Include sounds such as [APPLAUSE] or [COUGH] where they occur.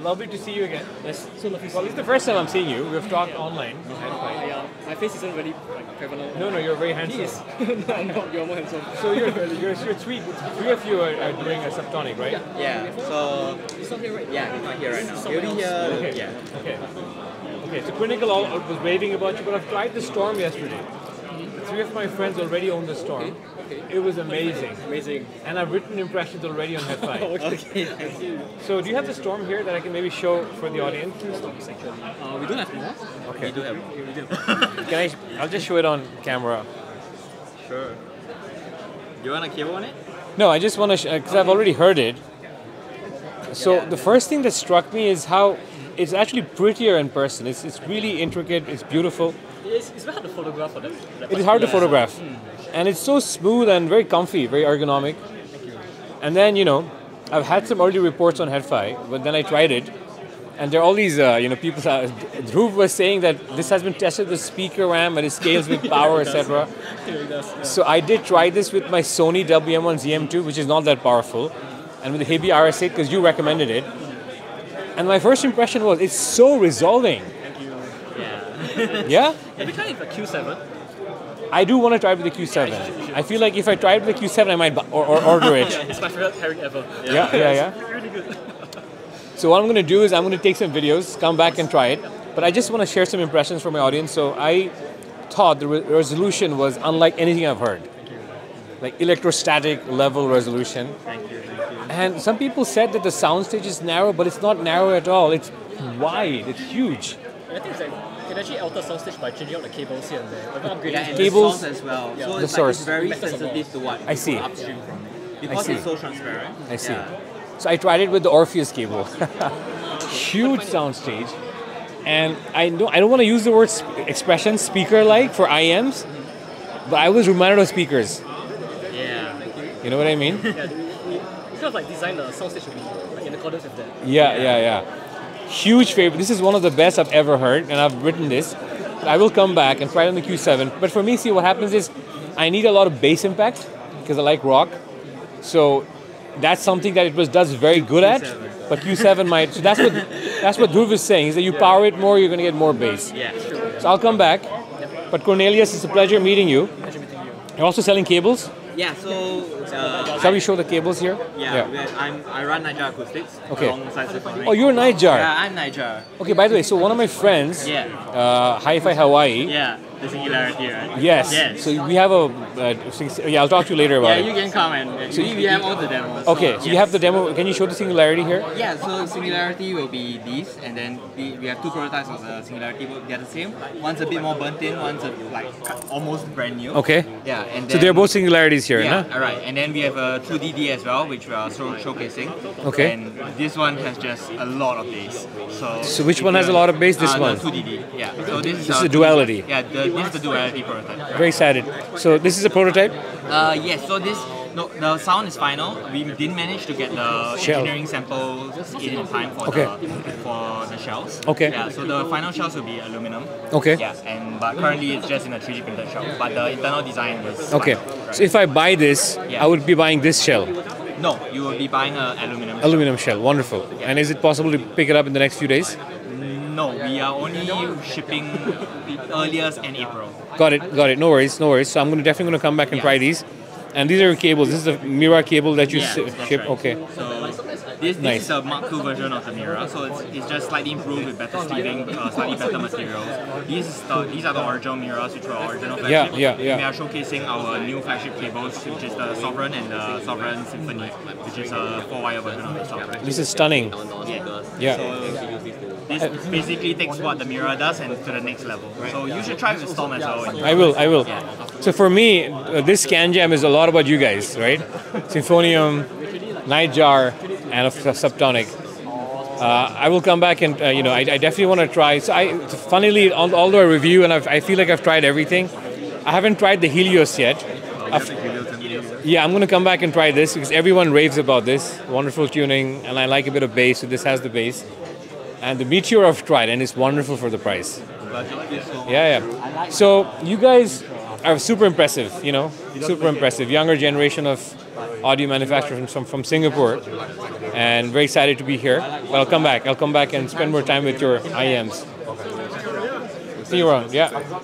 lovely to see you again. Nice. So lovely. Well, is the first time I'm seeing you. We've talked online. Uh, yeah, my face isn't really like prevalent. No, no, you're very handsome. Please. [LAUGHS] no, I'm not. You're more handsome. So you're, you're, you're sweet. Three of you are, are doing a subtonic, right? Yeah, so It's not here right yeah, he's not here right now. He'll be here. Okay. Yeah. Okay. Okay, so Clinical all, was raving about you, but I've tried the Storm yesterday. Three of my friends already own the Storm. Okay. It was amazing. Amazing. And I've written impressions already on Head-Fi. [LAUGHS] Okay, thank you. so do you have the Storm here that I can maybe show for the audience? Uh, we don't have more. Okay. We do have. We do. [LAUGHS] Can I, I'll just show it on camera. Sure. Do you want a cable on it? No, I just want to, because I've already heard it. So the first thing that struck me is how it's actually prettier in person. It's, it's really intricate, it's beautiful. It's, it's hard to photograph that It is hard to Yeah. photograph. And it's so smooth and very comfy, very ergonomic. And then, you know, I've had some early reports on Headfi, but then I tried it. And there are all these, uh, you know, people, uh, Dhruv was saying that this has been tested with speaker RAM and it scales with [LAUGHS] power, etc. It really. [LAUGHS] Yeah. So I did try this with my Sony WM1 ZM2, which is not that powerful, and with the HiBy RS8 because you recommended it. And my first impression was it's so resolving. Thank you. Yeah. Yeah? Have you tried a Q7? I do want to try with the Q7. I feel like if I tried with the Q7, I might bu- or, or order it. [LAUGHS] Yeah, it's my favorite pairing ever. Yeah, yeah, yeah. It's really good. [LAUGHS] So what I'm going to do is I'm going to take some videos, come back and try it. But I just want to share some impressions from my audience. So I thought the re- resolution was unlike anything I've heard. Like electrostatic level resolution. Thank you. And some people said that the soundstage is narrow, but it's not narrow at all. It's wide. It's huge. And I think it's like you can actually alter soundstage by changing out the cables here and there. Like upgrading Yeah, and Cables- the source as well. Yeah. So The it's source. like very Matters a lot. sensitive to what I see. upstream from it. Because see. it's so transparent. I see. Yeah. So I tried it with the Orpheus cable. [LAUGHS] Huge soundstage. And I know I don't want to use the word sp- expression speaker like for IEMs, but I was reminded of speakers. Yeah. You know what I mean? Yeah, we, we, we kind of like designed the soundstage to be like in accordance with that. Yeah, yeah, yeah. Huge favorite. This is one of the best I've ever heard, and I've written this. I will come back and try it on the Q7. But for me, see what happens is I need a lot of bass impact because I like rock. So that's something that it was does very good at. But Q7 might. So that's what that's what Dhruv is saying. Is that you power it more, you're going to get more bass. Yeah. So I'll come back. But Cornelius, it's a pleasure meeting you. Pleasure meeting you. You're also selling cables. Yeah, so uh, Shall we show the cables here? yeah, we- I'm, I run Nightjar Acoustics Okay. Oh, you're Nightjar. Yeah, I'm Nightjar. Okay. By the way, so one of my friends, Yeah. uh, Hi-Fi Hawaii. Yeah, the singularity, right? Yes. Yes. So we have a. Uh, yeah, I'll talk to you later about yeah, you can come and So we, you- we have all the demos. Okay, so you have the demo. Can you show the singularity here? Yeah, so Singularity will be these, and then the, we have two prototypes of the Singularity. but They're the same. One's a bit more burnt in, one's a, like almost brand new. Okay. Yeah, and then, So they're both singularities here, Yeah, huh? all right. And then we have a 2DD as well, which we are show, showcasing. Okay. And this one has just a lot of bass. So. So which one has a lot of bass? This uh, one? The 2DD. Yeah. So this is. This is a duality. Yeah, the, this is the duality prototype. Very excited. So this is a prototype. Uh, yes, so this, no, the sound is final. We didn't manage to get the Shell. engineering samples in time for Okay. the for the shells. Okay. Yeah, so the final shells will be aluminum. Okay. Yeah, and but currently it's just in a 3D printed shell. But the internal design is Okay. final, right? So if I buy this, Yeah. I would be buying this shell, no, you will be buying an aluminum. aluminum shell. Wonderful. And is it possible to pick it up in the next few days? No, we are only shipping earliest in April. Got it. Got it. No worries. No worries. So I'm gonna definitely gonna come back and Yeah. try these. And these are cables. This is a Mira cable that you Yeah, ship. right. Okay. So this, this Nice. is a Mark II version of the Mira, so it's, it's just slightly improved with better sleeving, uh, slightly better materials. These is the, these are the original Miras, which were original flagship. yeah, yeah. yeah. We are showcasing our new flagship cables, which is the Sovereign and the Sovereign Symphony, which is a four-wire version of the Sovereign. This is stunning. Yeah. Yeah. This basically takes what the Mira does and to the next level. So you should try with Storm as well. I will. I will. So for me, uh, this CanJam is a lot about you guys, right? Symphonium, Nightjar, and of Subtonic. Uh, I will come back and uh, you know I, I definitely want to try. So I, funnily, al- although I review and I've, I feel like I've tried everything, I haven't tried the Helios yet. Yeah, I'm gonna come back and try this because everyone raves about this. Wonderful tuning, and I like a bit of bass, so this has the bass. And the Meteor I've tried, and it's wonderful for the price. Yeah, yeah. So you guys are super impressive, you know, super impressive. Younger generation of audio manufacturers from, from, Singapore, and very excited to be here. But I'll come back. I'll come back and spend more time with your IEMs. See you around. Yeah.